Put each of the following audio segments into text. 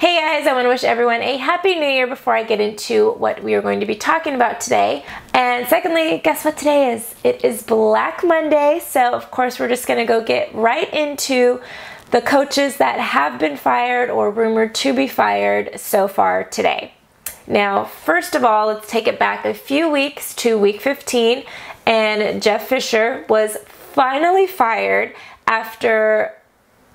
Hey guys, I want to wish everyone a happy new year before I get into what we are going to be talking about today. And secondly, guess what today is? It is Black Monday, so of course we're just going to go get right into the coaches that have been fired or rumored to be fired so far today. Now, first of all, let's take it back a few weeks to week 15, and Jeff Fisher was finally fired after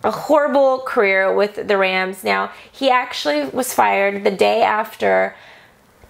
a horrible career with the Rams. Now, he actually was fired the day after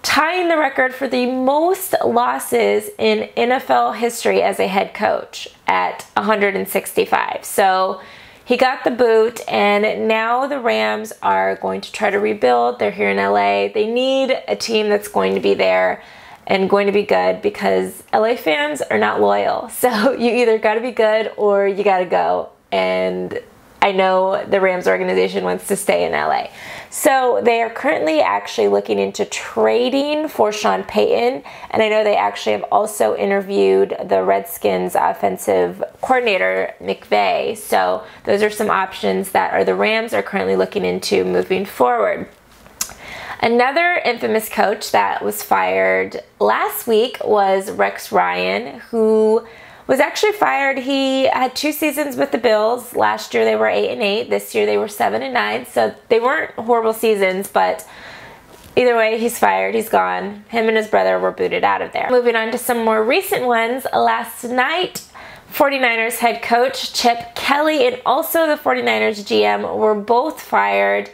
tying the record for the most losses in NFL history as a head coach at 165. So he got the boot, and now the Rams are going to try to rebuild. They're here in LA. They need a team that's going to be there and going to be good because LA fans are not loyal. So you either got to be good or you got to go. And I know the Rams organization wants to stay in LA. So they are currently actually looking into trading for Sean Payton. And I know they actually have also interviewed the Redskins offensive coordinator, McVay. So those are some options that are the Rams are currently looking into moving forward. Another infamous coach that was fired last week was Rex Ryan, who was actually fired. He had two seasons with the Bills. Last year they were 8 and 8. This year they were 7 and 9. So they weren't horrible seasons, but either way, he's fired. He's gone. Him and his brother were booted out of there. Moving on to some more recent ones. Last night, 49ers head coach Chip Kelly and also the 49ers GM were both fired.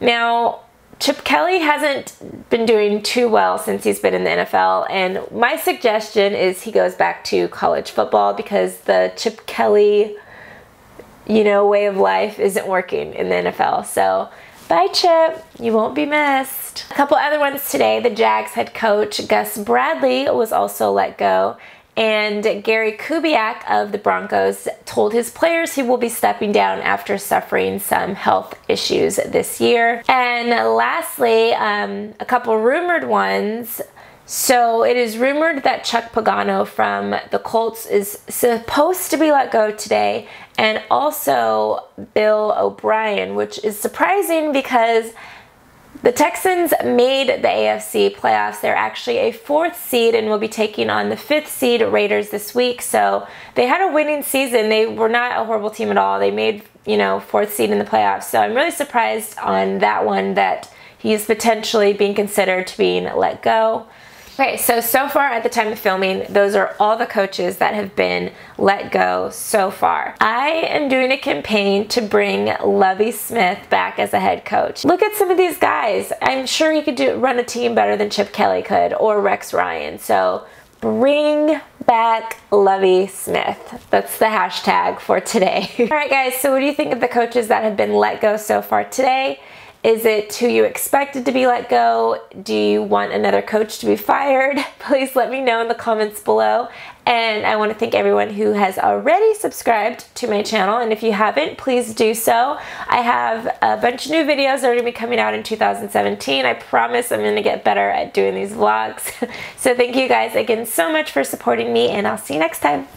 Now, Chip Kelly hasn't been doing too well since he's been in the NFL, and my suggestion is he goes back to college football because the Chip Kelly, you know, way of life isn't working in the NFL. So, bye, Chip. You won't be missed. A couple other ones today. The Jags head coach Gus Bradley was also let go. And Gary Kubiak of the Broncos told his players he will be stepping down after suffering some health issues this year. And lastly, um, a couple rumored ones. So it is rumored that Chuck Pagano from the Colts is supposed to be let go today, and also Bill O'Brien, which is surprising because the Texans made the AFC playoffs. They're actually a fourth seed and will be taking on the fifth seed Raiders this week. So they had a winning season. They were not a horrible team at all. They made, you know, fourth seed in the playoffs. So I'm really surprised on that one that he's potentially being considered to being let go. Okay, so so far at the time of filming, those are all the coaches that have been let go so far. I am doing a campaign to bring Lovie Smith back as a head coach. Look at some of these guys. I'm sure he could do run a team better than Chip Kelly could or Rex Ryan. So bring back Lovie Smith. That's the hashtag for today. all right, guys, so what do you think of the coaches that have been let go so far today? Is it who you expected to be let go? Do you want another coach to be fired? Please let me know in the comments below. And I want to thank everyone who has already subscribed to my channel. And if you haven't, please do so. I have a bunch of new videos that are going to be coming out in 2017. I promise I'm going to get better at doing these vlogs. so thank you guys again so much for supporting me and I'll see you next time.